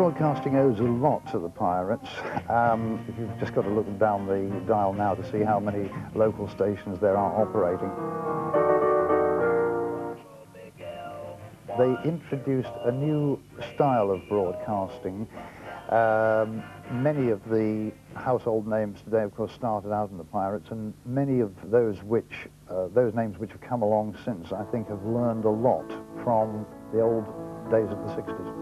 broadcasting owes a lot to the pirates. Um, you've just got to look down the dial now to see how many local stations there are operating. They introduced a new style of broadcasting. Um, many of the household names today, of course, started out in the pirates, and many of those which, uh, those names which have come along since, I think, have learned a lot from the old days of the 60s.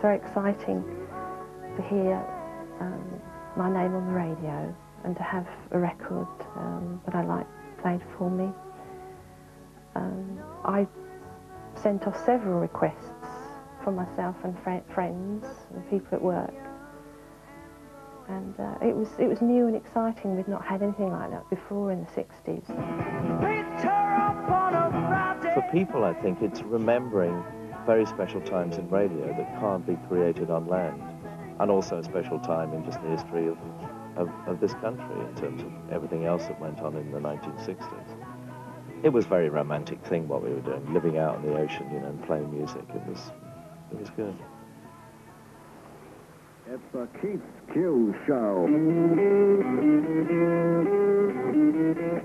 Very exciting to hear um, my name on the radio and to have a record um, that I liked played for me. Um, I sent off several requests for myself and fr friends and people at work. And uh, it was it was new and exciting. We'd not had anything like that before in the 60s. For people, I think it's remembering very special times in radio that can't be created on land, and also a special time in just the history of, of, of this country in terms of everything else that went on in the 1960s. It was a very romantic thing what we were doing, living out on the ocean, you know, and playing music. It was, it was good. It's the Keith Skues Show.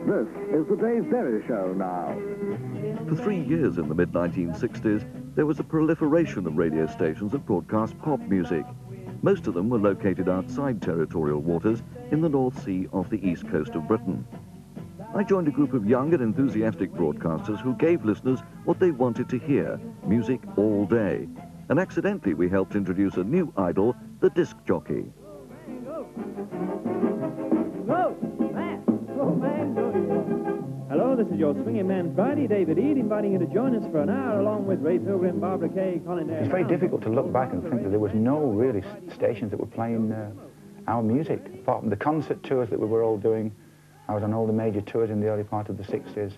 This is the Dave Berry Show now. For three years in the mid-1960s, there was a proliferation of radio stations that broadcast pop music. Most of them were located outside territorial waters in the North Sea off the east coast of Britain. I joined a group of young and enthusiastic broadcasters who gave listeners what they wanted to hear, music all day. And accidentally we helped introduce a new idol, the disc jockey. Is your swinging man Friday, David Eade, inviting you to join us for an hour along with Ray Pilgrim, Barbara Kay, Colin It's very difficult to look back and think that there was no really stations that were playing uh, our music, apart from the concert tours that we were all doing. I was on all the major tours in the early part of the 60s.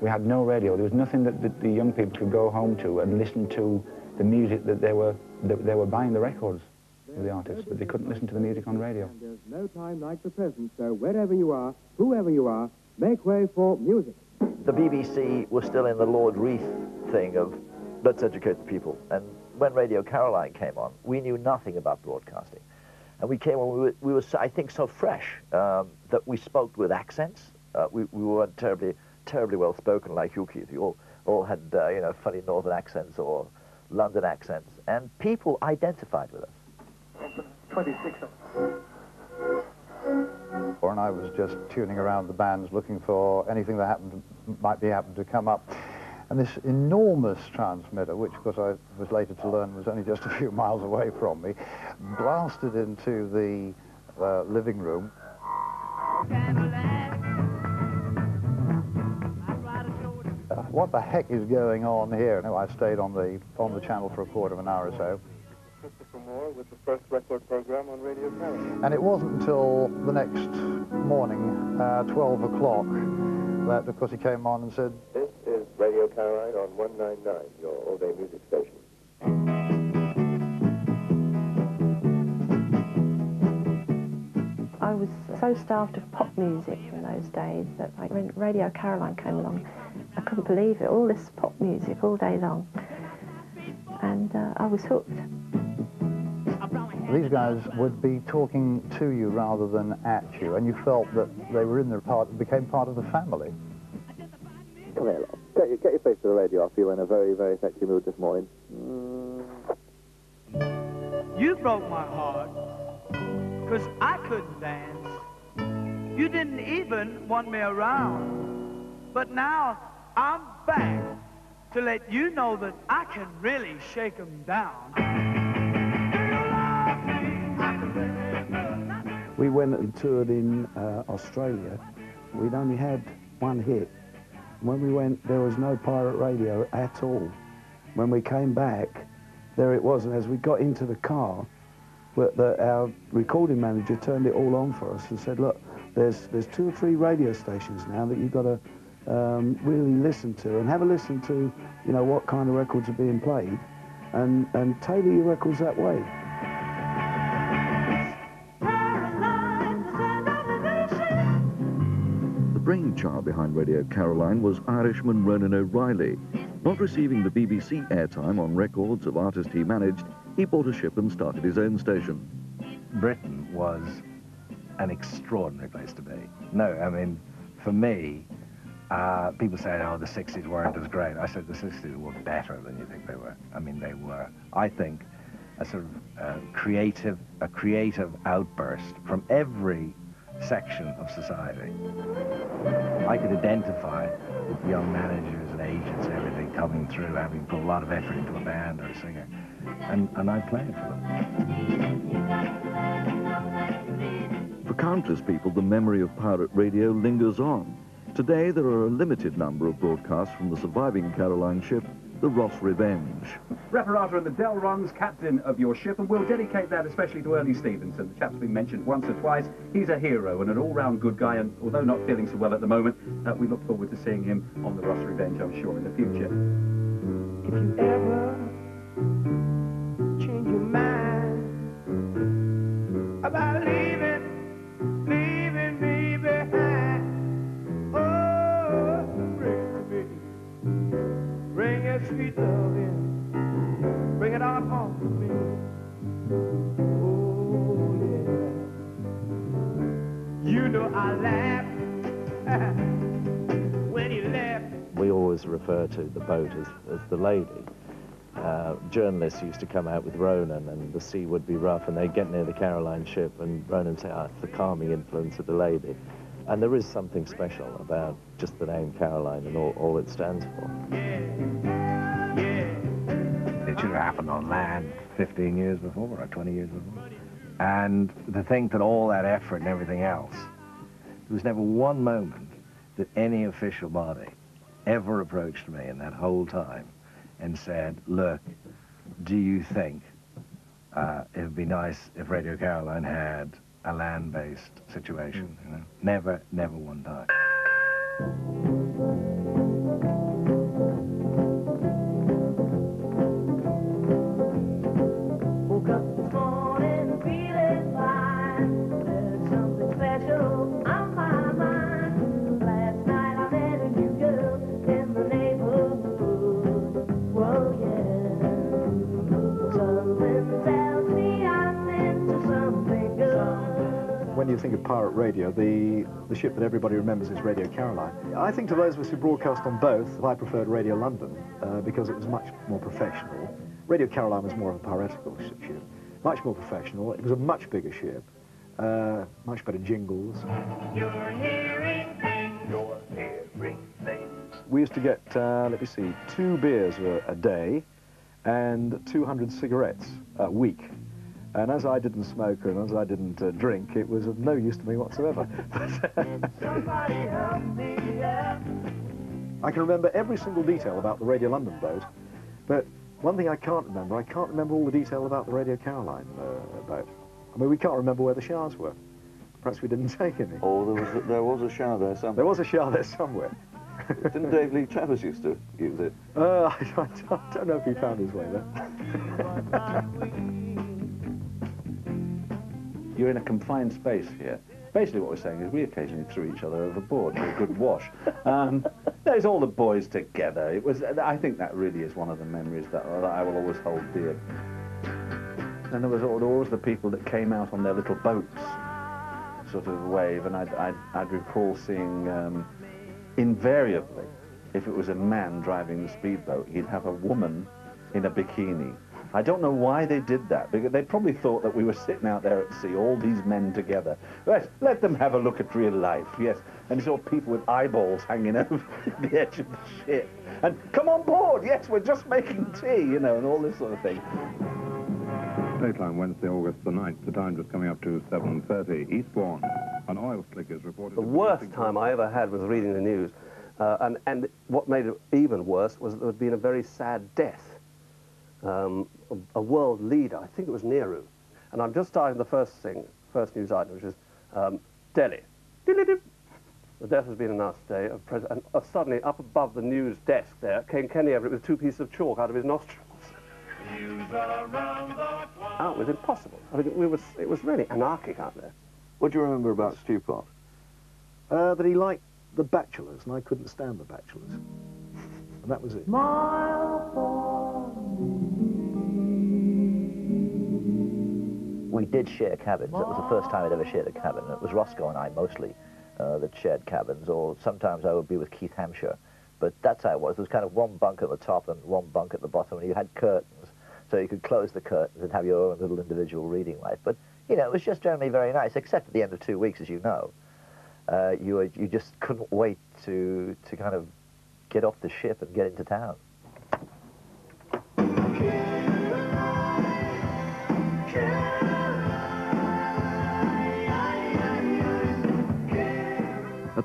We had no radio. There was nothing that the, the young people could go home to and listen to the music that they were, that they were buying the records of the artists, but they couldn't listen to the music on radio. And there's no time like the present, so wherever you are, whoever you are, make way for music. The BBC was still in the Lord Reith thing of let's educate the people. And when Radio Caroline came on, we knew nothing about broadcasting. And we came on, we were, we were I think, so fresh um, that we spoke with accents. Uh, we, we weren't terribly, terribly well spoken like you, Keith. You all, all had, uh, you know, funny northern accents or London accents. And people identified with us. 26 and I was just tuning around the bands looking for anything that happened might be happened to come up. And this enormous transmitter, which of course I was later to learn was only just a few miles away from me, blasted into the uh, living room. Uh, what the heck is going on here? No, I stayed on the on the channel for a quarter of an hour or so. Christopher Moore with the first record program on Radio. And it wasn't until the next morning, uh, 12 o'clock, that of course he came on and said, This is Radio Caroline on 199, your all-day music station. I was so starved of pop music in those days that like, when Radio Caroline came along, I couldn't believe it. All this pop music all day long. And uh, I was hooked. These guys would be talking to you rather than at you, and you felt that they were in the part, became part of the family. Come here, love. Get, your, get your face to the radio. I feel in a very, very sexy mood this morning. Mm. You broke my heart, because I couldn't dance. You didn't even want me around. But now I'm back to let you know that I can really shake them down. We went and toured in uh, Australia. We'd only had one hit. When we went, there was no pirate radio at all. When we came back, there it was. And as we got into the car, the, our recording manager turned it all on for us and said, look, there's, there's two or three radio stations now that you've got to um, really listen to and have a listen to, you know, what kind of records are being played and, and tailor your records that way. Brainchild behind Radio Caroline was Irishman Ronan O'Rahilly. Not receiving the BBC airtime on records of artists he managed, he bought a ship and started his own station. Britain was an extraordinary place to be. No, I mean, for me, uh, people say, oh, the 60s weren't as great. I said the 60s were better than you think they were. I mean, they were, I think, a sort of uh, creative, a creative outburst from every section of society. I could identify with young managers and agents and everything coming through, having put a lot of effort into a band or a singer, and, and I played for them. For countless people, the memory of pirate radio lingers on. Today, there are a limited number of broadcasts from the surviving Caroline ship, the Ross Revenge. Reparata and the Delrons, captain of your ship, and we'll dedicate that especially to Ernie Stevenson. The chap's been mentioned once or twice. He's a hero and an all-round good guy, and although not feeling so well at the moment, uh, we look forward to seeing him on the Ross Revenge, I'm sure, in the future. If you ever change your mind about leaving, leaving We always refer to the boat as, as the lady. Uh, journalists used to come out with Ronan and the sea would be rough and they'd get near the Caroline ship and Ronan would say, oh, it's the calming influence of the lady. And there is something special about just the name Caroline and all, all it stands for. It should have happened on land 15 years before or 20 years before. And to think that all that effort and everything else, there was never one moment that any official body ever approached me in that whole time and said, look, do you think uh, it would be nice if Radio Caroline had a land-based situation? You know? Never, never one time. When you think of pirate radio, the, the ship that everybody remembers is Radio Caroline. I think to those of us who broadcast on both, I preferred Radio London uh, because it was much more professional. Radio Caroline was more of a piratical sh- ship, much more professional. It was a much bigger ship, uh, much better jingles. You're hearing things. You're hearing things. We used to get, uh, let me see, two beers a, a day and 200 cigarettes a week. And as I didn't smoke and as I didn't uh, drink, it was of no use to me whatsoever. Somebody help me out. I can remember every single detail about the Radio London boat, but one thing I can't remember, I can't remember all the detail about the Radio Caroline uh, boat. I mean, we can't remember where the showers were. Perhaps we didn't take any. Oh, there was a, there was a shower there somewhere. There was a shower there somewhere. Didn't Dave Lee Travis used to use it? Uh, I, don't, I don't know if he found his way there. You're in a confined space here. Basically what we're saying is we occasionally threw each other overboard for a good wash. Um, there's all the boys together. It was, I think that really is one of the memories that, that I will always hold dear. And there was all, there were always the people that came out on their little boats, sort of wave, and I'd, I'd, I'd recall seeing um, invariably, if it was a man driving the speedboat, he'd have a woman in a bikini. I don't know why they did that, because they probably thought that we were sitting out there at sea, all these men together. Let, let them have a look at real life, yes. And you saw people with eyeballs hanging over the edge of the ship. And come on board, yes, we're just making tea, you know, and all this sort of thing. Dateline Wednesday, August the 9th. The time just coming up to 7.30. Eastbourne, an oil slick is reported... The worst time I ever had was reading the news. Uh, and, and what made it even worse was that there had been a very sad death um, a, a world leader. I think it was Nehru. And I'm just starting the first thing, first news item, which is um, Delhi. The death has been announced today of President. And uh, suddenly, up above the news desk there, came Kenny Everett with two pieces of chalk out of his nostrils. Oh, it was impossible. I mean, we was, it was really anarchic out there. What do you remember about Stewpot? Uh, that he liked the Bachelors, and I couldn't stand the Bachelors. And that was it. We did share cabins. It was the first time I'd ever shared a cabin. It was Rosko and I mostly uh, that shared cabins, or sometimes I would be with Keith Hampshire. But that's how it was. There was kind of one bunk at the top and one bunk at the bottom, and you had curtains, so you could close the curtains and have your own little individual reading life. But, you know, it was just generally very nice, except at the end of two weeks, as you know. Uh, you, were, you just couldn't wait to, to kind of get off the ship and get into town.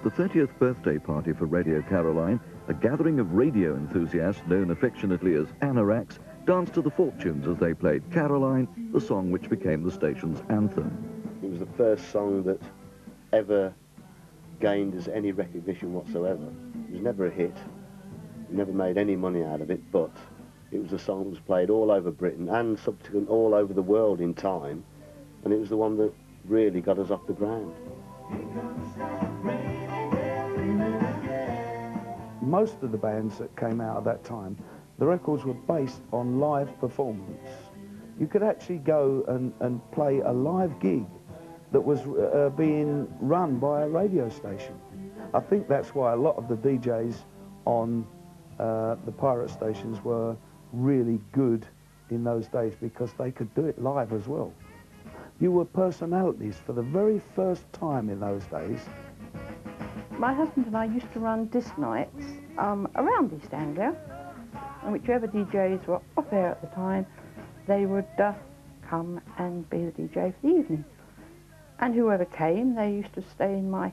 The 30th birthday party for Radio Caroline, a gathering of radio enthusiasts known affectionately as anoraks danced to the fortunes as they played Caroline, the song which became the station's anthem. It was the first song that ever gained us any recognition whatsoever. It was never a hit. We never made any money out of it, but it was a song that was played all over Britain and subsequent all over the world in time, and it was the one that really got us off the ground. Most of the bands that came out at that time, the records were based on live performance. You could actually go and, and play a live gig that was uh, being run by a radio station. I think that's why a lot of the DJs on uh, the pirate stations were really good in those days because they could do it live as well. You were personalities for the very first time in those days. My husband and I used to run disc nights um, around East Anglia, and whichever DJs were off air at the time, they would uh, come and be the DJ for the evening. And whoever came, they used to stay in my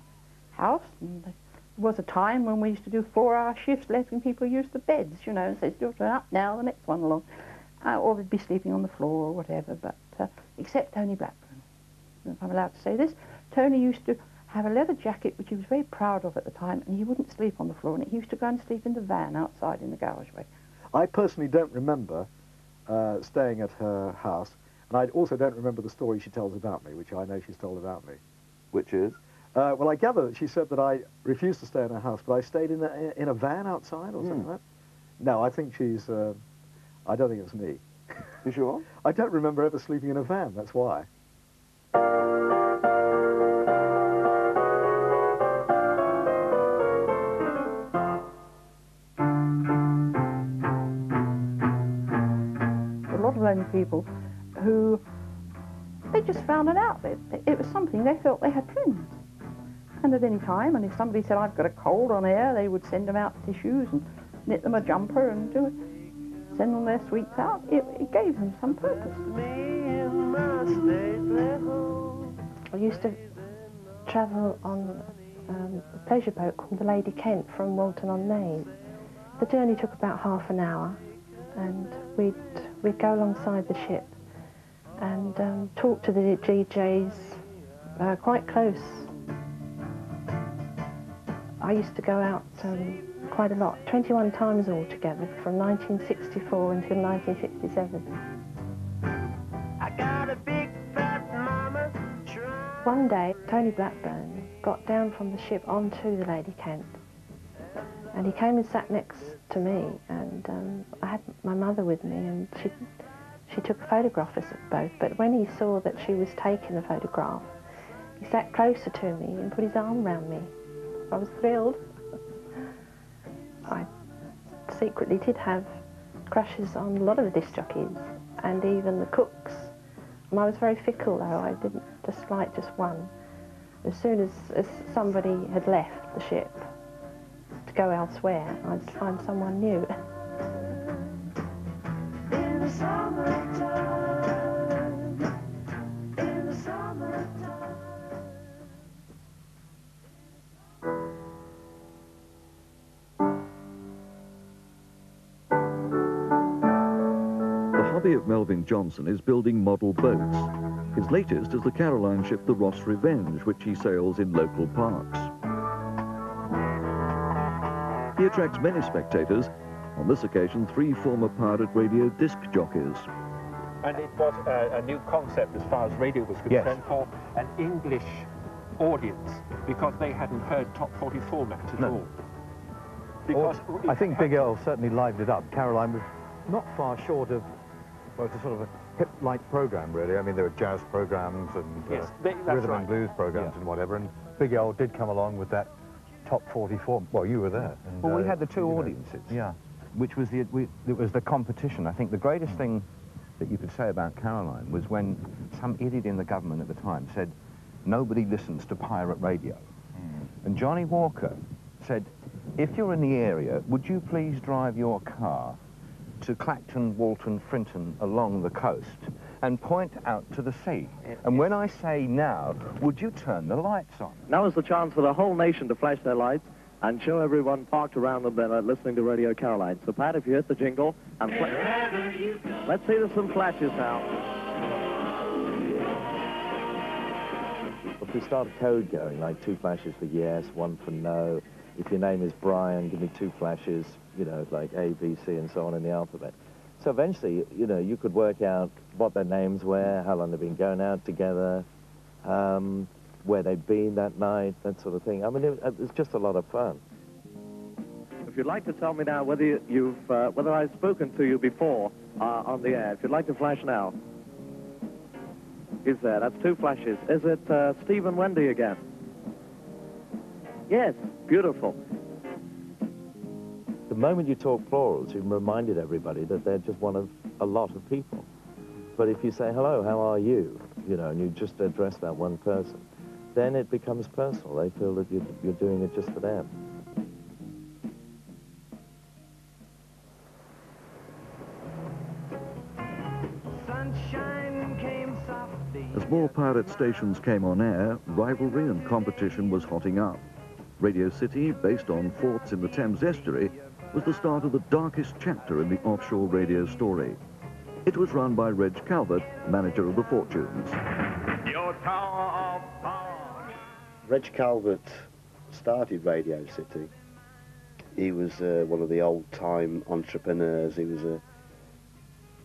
house. And there was a time when we used to do four-hour shifts, letting people use the beds, you know, and say, turn up now, the next one along. Uh, or they'd be sleeping on the floor or whatever, but uh, except Tony Blackburn. If I'm allowed to say this, Tony used to have a leather jacket which he was very proud of at the time, and he wouldn't sleep on the floor and. He used to go and sleep in the van outside in the garageway. I personally don't remember uh, staying at her house, and I also don't remember the story she tells about me, which I know she's told about me. Which is? Uh, well, I gather that she said that I refused to stay in her house, but I stayed in a, in a van outside or something Hmm. like that. No, I think she's... Uh, I don't think it's me. You sure? I don't remember ever sleeping in a van, that's why. People who they just found it out. It, it was something they felt they had friends. And at any time, and if somebody said, I've got a cold on air, they would send them out tissues and knit them a jumper and do it. Send them their sweets out. It, it gave them some purpose. I used to travel on um, a pleasure boat called the Lady Kent from Walton on Main. The journey took about half an hour, and we'd we'd go alongside the ship and um, talk to the DJs uh, quite close. I used to go out um, quite a lot, 21 times altogether, from 1964 until 1967. One day, Tony Blackburn got down from the ship onto the Lady Kent, and he came and sat next to me, and um, I had my mother with me, and she, she took a photograph of us both, but when he saw that she was taking the photograph, he sat closer to me and put his arm around me. I was thrilled. I secretly did have crushes on a lot of the disc jockeys, and even the cooks. I was very fickle, though. I didn't just like just one. As soon as, as somebody had left the ship to go elsewhere, I'd find someone new. The hobby of Melvin Johnson is building model boats. His latest is the Caroline ship the Ross Revenge, which he sails in local parks. Attracts many spectators. On this occasion, three former pirate radio disc jockeys. And it was a, a, new concept as far as radio was concerned Yes. for an English audience because they hadn't heard top 40 format at No. all. Because I think Big Earl certainly livened it up. Caroline was not far short of, well, it's a sort of a hip-like program, really. I mean, there were jazz programs and uh, Yes, they- rhythm right. and blues programs and whatever, and Big Earl did come along with that top 44. Well, you were there. and, Well, we uh, had the two you know, audiences. Yeah. Which was the we, it was the competition. I think the greatest thing that you could say about Caroline was when some idiot in the government at the time said nobody listens to pirate radio, and Johnnie Walker said, if you're in the area, would you please drive your car to Clacton, Walton, Frinton along the coast and point out to the sea? And when I say now, would you turn the lights on? Now is the chance for the whole nation to flash their lights and show everyone parked around them that are listening to Radio Caroline. So, Pat, if you hit the jingle, and fla- let's see there's some flashes now. If we start a code going, like two flashes for yes, one for no. If your name is Brian, give me two flashes, you know, like A, B, C, and so on in the alphabet. So eventually, you know, you could work out what their names were, how long they've been going out together, um, where they'd been that night, that sort of thing. I mean, it, it's just a lot of fun. If you'd like to tell me now whether you- you've, uh, whether I've spoken to you before uh, on the air, if you'd like to flash now. Is there? That's two flashes. Is it uh, Stephen Wendy again? Yes, beautiful. The moment you talk plurals, you've reminded everybody that they're just one of a lot of people. But if you say, hello, how are you? You know, and you just address that one person, then it becomes personal. They feel that you're, you're doing it just for them. As more pirate stations came on air, rivalry and competition was hotting up. Radio City, based on forts in the Thames estuary, was the start of the darkest chapter in the offshore radio story. It was run by Reg Calvert, manager of the Fortunes. Your tower of power. Reg Calvert started Radio City. He was uh, one of the old-time entrepreneurs. He was a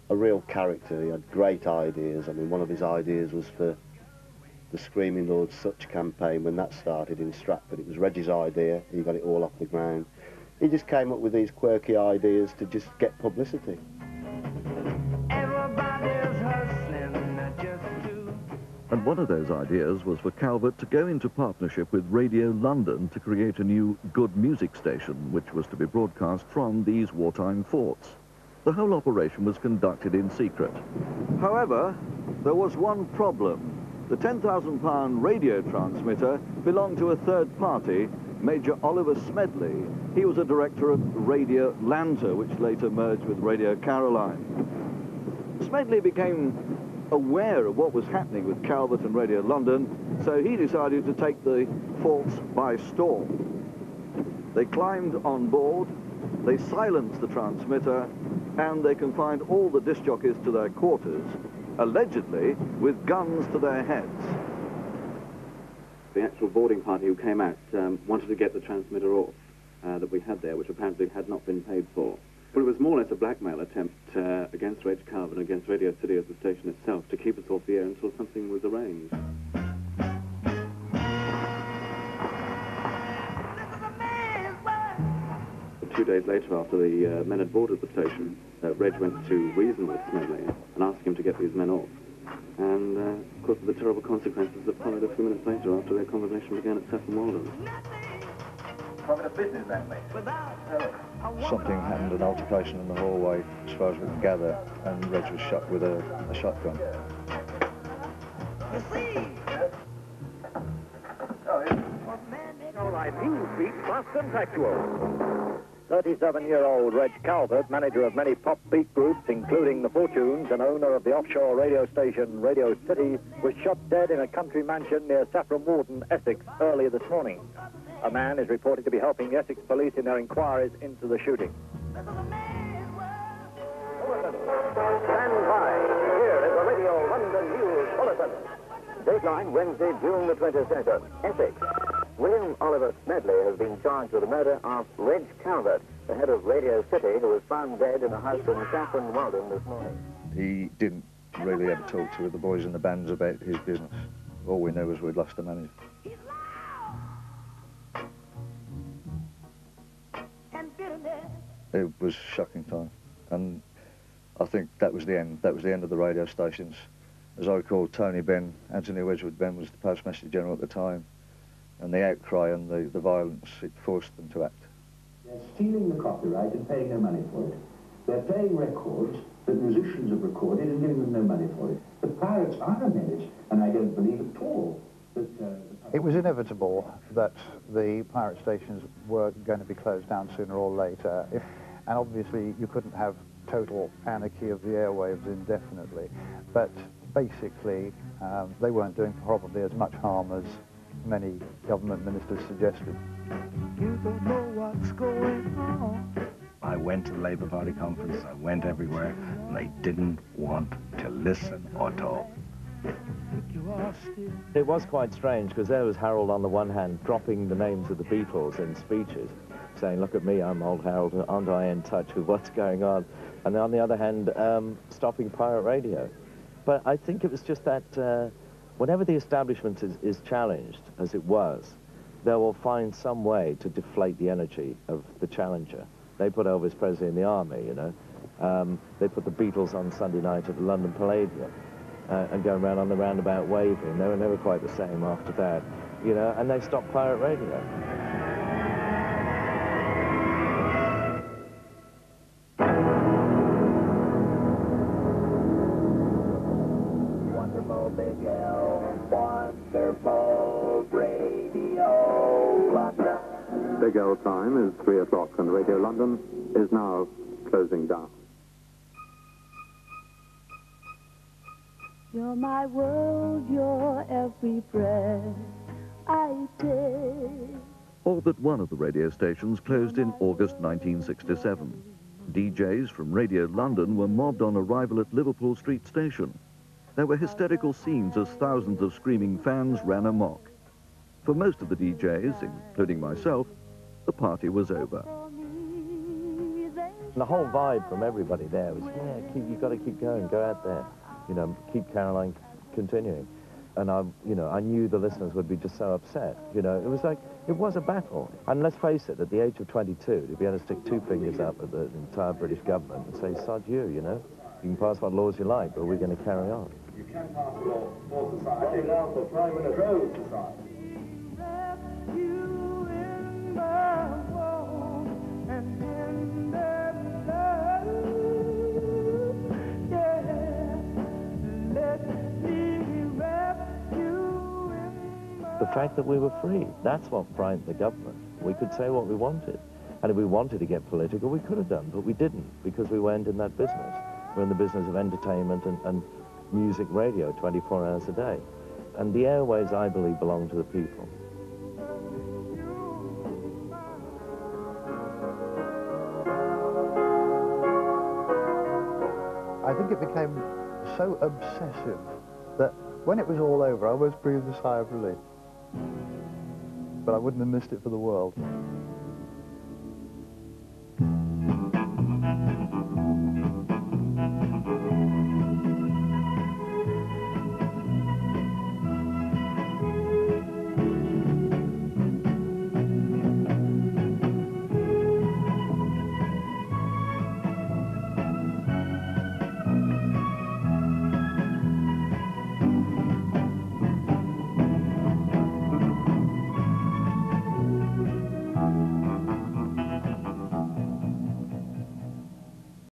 a real character. He had great ideas. I mean, one of his ideas was for the Screaming Lord Sutch campaign. When that started in Stratford, it was Reggie's idea. He got it all off the ground. He just came up with these quirky ideas to just get publicity. And one of those ideas was for Calvert to go into partnership with Radio London to create a new good music station, which was to be broadcast from these wartime forts. The whole operation was conducted in secret. However, there was one problem. The £10,000 radio transmitter belonged to a third party, Major Oliver Smedley. He was a director of Radio Atlanta, which later merged with Radio Caroline. Smedley became aware of what was happening with Calvert and Radio London, so he decided to take the forts by storm. They climbed on board, they silenced the transmitter, and they confined all the disc jockeys to their quarters, allegedly with guns to their heads. The actual boarding party who came out um, wanted to get the transmitter off uh, that we had there, which apparently had not been paid for. But it was more or less a blackmail attempt uh, against Reg and against Radio City as the station itself to keep us off the air until something was arranged. Two days later, after the uh, men had boarded the station, uh, Reg went to reason with Smedley and asked him to get these men off. And, uh, of course, the terrible consequences that followed a few minutes later after their conversation began at Saffron Walden. Something happened, an altercation in the hallway, as far as we could gather, and Reg was shot with a, a shotgun. Caroline Newsbeat plus Contextual. 37-year-old Reg Calvert, manager of many pop beat groups, including The Fortunes, and owner of the offshore radio station Radio City, was shot dead in a country mansion near Saffron Walden, Essex, earlier this morning. A man is reported to be helping the Essex police in their inquiries into the shooting. Stand by. Here is the Radio London News Bulletin. Dateline Wednesday, June the 22nd, Essex. William Oliver Smedley has been charged with the murder of Reg Calvert, the head of Radio City, who was found dead in a house in Saffron Walden this morning. He didn't really ever talk to the boys in the bands about his business. All we knew was we'd lost the manager. It was shocking time, and I think that was the end. That was the end of the radio stations. As I recall, Tony Benn, Anthony Wedgwood Benn was the postmaster general at the time, and the outcry and the, the violence, it forced them to act. They're stealing the copyright and paying no money for it. They're playing records that musicians have recorded and giving them no money for it. The pirates are a menace, and I don't believe at all that... Uh, it was inevitable that the pirate stations were going to be closed down sooner or later. If, and obviously you couldn't have total anarchy of the airwaves indefinitely. But basically, um, they weren't doing probably as much harm as many government ministers suggested. You don't know what's going on. I went to the Labour Party conference, I went everywhere, and they didn't want to listen or talk. It was quite strange because there was Harold on the one hand dropping the names of the Beatles in speeches, saying, look at me, I'm old Harold, aren't I in touch with what's going on? And on the other hand, um, stopping pirate radio. But I think it was just that uh, whenever the establishment is, is challenged, as it was, they will find some way to deflate the energy of the challenger. They put Elvis Presley in the army, you know. Um, they put the Beatles on Sunday night at the London Palladium uh, and going around on the roundabout waving. They were never quite the same after that, you know, and they stopped pirate radio. Time is 3 o'clock and Radio London is now closing down. You're my world, your every breath I take. All but one of the radio stations closed in August 1967. DJs from Radio London were mobbed on arrival at Liverpool Street Station. There were hysterical scenes as thousands of screaming fans ran amok. For most of the DJs, including myself, the party was over. and The whole vibe from everybody there was, yeah, keep, you've got to keep going, go out there, you know, keep Caroline continuing. And I, you know, I knew the listeners would be just so upset, you know. It was like, it was a battle. And let's face it, at the age of 22, to be able to stick two fingers up at the entire British government and say, sod you, you know. You can pass what laws you like, but we're going to carry on. You can pass a law for society. now for Prime Minister Society. Fact that we were free, that's what frightened the government. We could say what we wanted. And if we wanted to get political, we could have done, but we didn't, because we weren't in that business. We're in the business of entertainment and, and music radio 24 hours a day. And the airways, I believe, belong to the people. I think it became so obsessive that when it was all over, I always breathed a sigh of relief. But I wouldn't have missed it for the world.